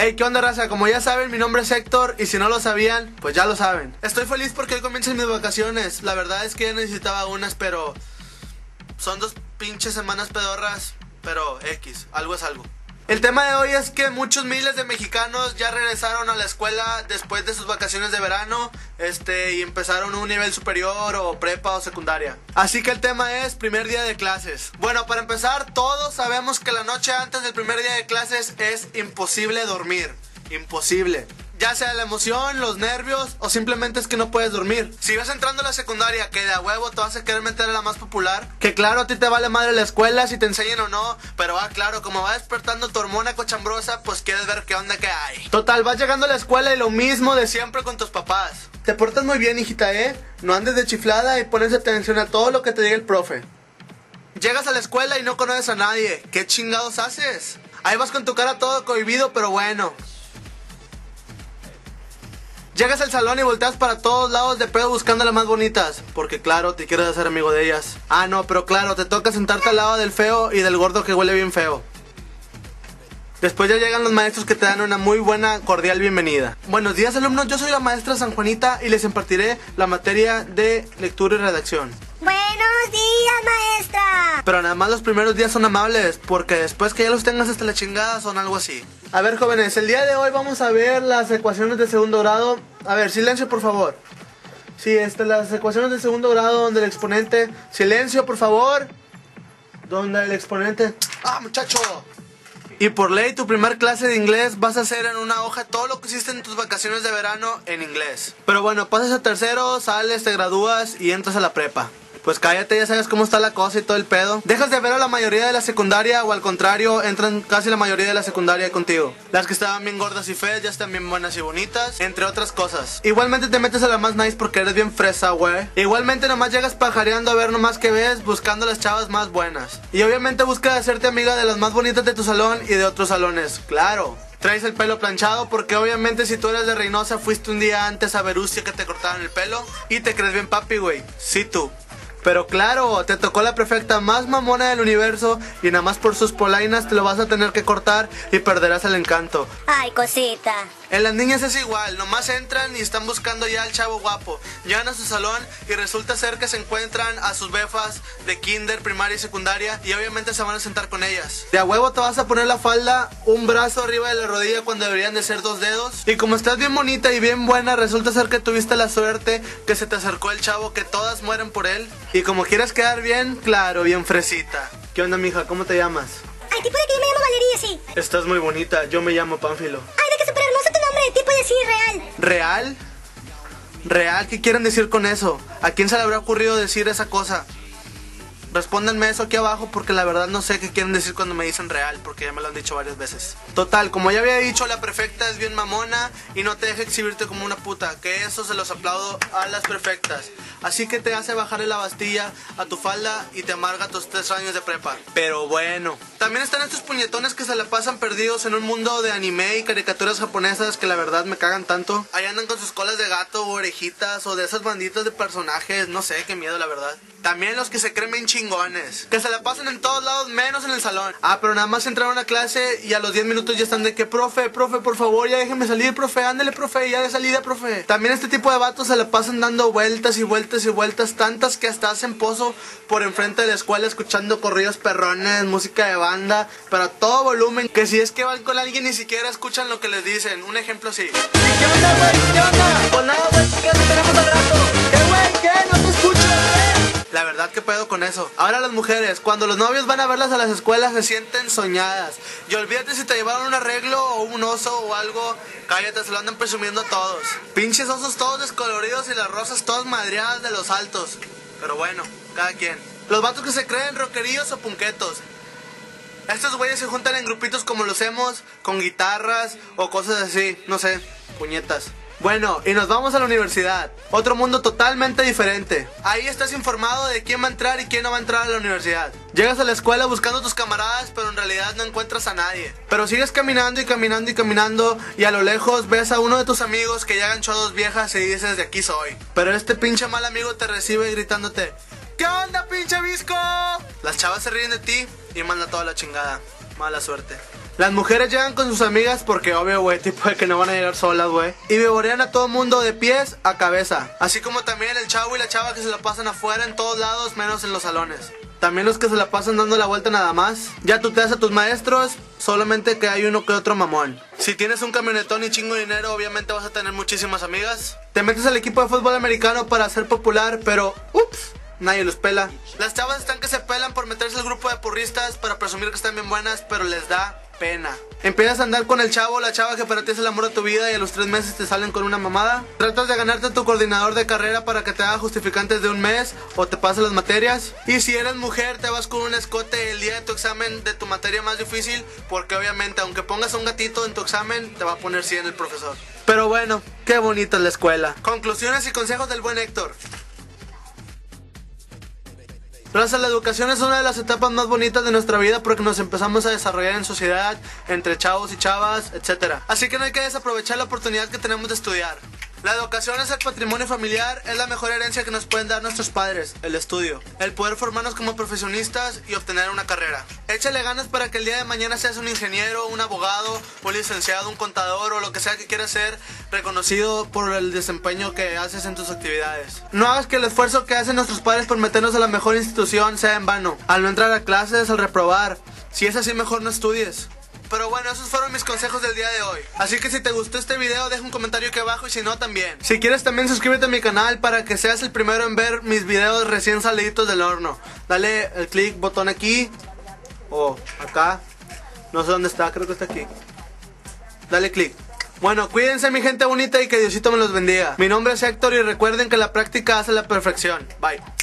Hey, ¿qué onda, raza? Como ya saben, mi nombre es Héctor y si no lo sabían, pues ya lo saben. Estoy feliz porque hoy comienzan mis vacaciones. La verdad es que necesitaba unas, pero son dos pinches semanas pedorras, pero X, algo es algo. El tema de hoy es que muchos miles de mexicanos ya regresaron a la escuela después de sus vacaciones de verano, este, y empezaron un nivel superior o prepa o secundaria. Así que el tema es primer día de clases. Bueno, para empezar, todos sabemos que la noche antes del primer día de clases es imposible dormir. Imposible ya sea la emoción, los nervios o simplemente es que no puedes dormir. Si vas entrando a la secundaria que de a huevo te vas a querer meter a la más popular, que claro a ti te vale madre la escuela si te enseñan o no, pero ah claro, como va despertando tu hormona cochambrosa, pues quieres ver qué onda que hay. Total, vas llegando a la escuela y lo mismo de siempre con tus papás. Te portas muy bien, hijita, ¿eh? No andes de chiflada y pones atención a todo lo que te diga el profe. Llegas a la escuela y no conoces a nadie. ¿Qué chingados haces? Ahí vas con tu cara todo cohibido, pero bueno. Llegas al salón y volteas para todos lados de pedo buscando las más bonitas. Porque claro, te quieres hacer amigo de ellas. Ah, no, pero claro, te toca sentarte al lado del feo y del gordo que huele bien feo. Después ya llegan los maestros que te dan una muy buena, cordial bienvenida. Buenos días alumnos, yo soy la maestra San Juanita y les impartiré la materia de lectura y redacción. Buenos días, maestra. Pero nada más los primeros días son amables, porque después que ya los tengas hasta la chingada son algo así. A ver, jóvenes, el día de hoy vamos a ver las ecuaciones de segundo grado. A ver, silencio, por favor. Sí, este, las ecuaciones de segundo grado donde el exponente... Silencio, por favor. Donde el exponente... ¡Ah, muchacho! Y por ley, tu primer clase de inglés vas a hacer en una hoja todo lo que hiciste en tus vacaciones de verano en inglés. Pero bueno, pasas a tercero, sales, te gradúas y entras a la prepa. Pues cállate, ya sabes cómo está la cosa y todo el pedo. Dejas de ver a la mayoría de la secundaria o al contrario, entran casi la mayoría de la secundaria contigo. Las que estaban bien gordas y feas ya están bien buenas y bonitas, entre otras cosas. Igualmente te metes a la más nice porque eres bien fresa, güey. Igualmente nomás llegas pajareando a ver nomás que ves, buscando las chavas más buenas. Y obviamente busca hacerte amiga de las más bonitas de tu salón y de otros salones, claro. Traes el pelo planchado porque obviamente si tú eres de Reynosa fuiste un día antes a Verusia que te cortaron el pelo y te crees bien papi, güey. Sí tú. Pero claro, te tocó la prefecta más mamona del universo y nada más por sus polainas te lo vas a tener que cortar y perderás el encanto. Ay, cosita. En las niñas es igual, nomás entran y están buscando ya al chavo guapo. Llegan a su salón y resulta ser que se encuentran a sus befas de kinder, primaria y secundaria y obviamente se van a sentar con ellas. De a huevo te vas a poner la falda un brazo arriba de la rodilla cuando deberían de ser dos dedos. Y como estás bien bonita y bien buena, resulta ser que tuviste la suerte que se te acercó el chavo que todas mueren por él. Y como quieres quedar bien, claro, bien fresita. ¿Qué onda, mija? ¿Cómo te llamas? Ay, tipo de que yo me llamo Valeria, sí. Estás muy bonita, yo me llamo Pánfilo. Ay, de que super hermoso tu nombre, tipo decir real. ¿Real? ¿Qué quieren decir con eso? ¿A quién se le habrá ocurrido decir esa cosa? Respóndanme eso aquí abajo porque la verdad no sé qué quieren decir cuando me dicen real, porque ya me lo han dicho varias veces. Total, como ya había dicho, la perfecta es bien mamona y no te deja exhibirte como una puta, que eso se los aplaudo a las perfectas. Así que te hace bajarle la bastilla a tu falda y te amarga tus tres años de prepa. Pero bueno. También están estos puñetones que se la pasan perdidos en un mundo de anime y caricaturas japonesas que la verdad me cagan tanto. Ahí andan con sus colas de gato o orejitas o de esas banditas de personajes, no sé, qué miedo la verdad. También los que se creen bien chingones, que se la pasan en todos lados menos en el salón. Ah, pero nada más entraron a clase y a los 10 minutos ya están de que, profe, profe, por favor, ya déjenme salir, profe, ándale, profe, ya de salida, profe. También este tipo de vatos se la pasan dando vueltas y vueltas y vueltas, tantas que hasta hacen pozo por enfrente de la escuela escuchando corridos perrones, música de banda, pero a todo volumen, que si es que van con alguien ni siquiera escuchan lo que les dicen. Un ejemplo así. ¿Qué onda, güey? ¿Qué onda? Pues nada, güey, ¿qué tenemos al rato? La verdad, ¿qué pedo con eso? Ahora las mujeres, cuando los novios van a verlas a las escuelas, se sienten soñadas. Y olvídate si te llevaron un arreglo o un oso o algo, cállate, se lo andan presumiendo todos. Pinches osos todos descoloridos y las rosas todas madreadas de los altos. Pero bueno, cada quien. Los vatos que se creen rockeríos o punquetos. Estos güeyes se juntan en grupitos como los hemos, con guitarras o cosas así, no sé, puñetas. Bueno, y nos vamos a la universidad. Otro mundo totalmente diferente. Ahí estás informado de quién va a entrar y quién no va a entrar a la universidad. Llegas a la escuela buscando a tus camaradas, pero en realidad no encuentras a nadie. Pero sigues caminando y caminando y caminando y a lo lejos ves a uno de tus amigos que ya ganchó a dos viejas y dices de aquí soy. Pero este pinche mal amigo te recibe gritándote, ¿qué onda pinche visco? Las chavas se ríen de ti y manda toda la chingada. Mala suerte. Las mujeres llegan con sus amigas porque obvio, güey, tipo de que no van a llegar solas, güey. Y beborean a todo mundo de pies a cabeza. Así como también el chavo y la chava que se la pasan afuera en todos lados, menos en los salones. También los que se la pasan dando la vuelta nada más. Ya tú te das a tus maestros, solamente que hay uno que otro mamón. Si tienes un camionetón y chingo de dinero, obviamente vas a tener muchísimas amigas. Te metes al equipo de fútbol americano para ser popular, pero ups, nadie los pela. Las chavas están que se pelan por meterse al grupo de porristas para presumir que están bien buenas, pero les da pena. Empiezas a andar con el chavo la chava que para ti es el amor de tu vida y a los tres meses te salen con una mamada. Tratas de ganarte a tu coordinador de carrera para que te haga justificantes de un mes o te pase las materias. Y si eres mujer, te vas con un escote el día de tu examen de tu materia más difícil, porque obviamente, aunque pongas un gatito en tu examen, te va a poner 100 el profesor. Pero bueno, qué bonita la escuela. Conclusiones y consejos del buen Héctor. Raza, la educación es una de las etapas más bonitas de nuestra vida porque nos empezamos a desarrollar en sociedad, entre chavos y chavas, etc. Así que no hay que desaprovechar la oportunidad que tenemos de estudiar. La educación es el patrimonio familiar, es la mejor herencia que nos pueden dar nuestros padres, el estudio, el poder formarnos como profesionistas y obtener una carrera. Échale ganas para que el día de mañana seas un ingeniero, un abogado, un licenciado, un contador o lo que sea que quieras ser, reconocido por el desempeño que haces en tus actividades. No hagas que el esfuerzo que hacen nuestros padres por meternos a la mejor institución sea en vano. Al no entrar a clases, al reprobar. Si es así, mejor no estudies. Pero bueno, esos fueron mis consejos del día de hoy. Así que si te gustó este video, deja un comentario aquí abajo y si no, también. Si quieres, también suscríbete a mi canal para que seas el primero en ver mis videos recién saliditos del horno. Dale el clic botón aquí o acá. No sé dónde está, creo que está aquí. Dale clic. Bueno, cuídense mi gente bonita y que Diosito me los bendiga. Mi nombre es Héctor y recuerden que la práctica hace la perfección. Bye.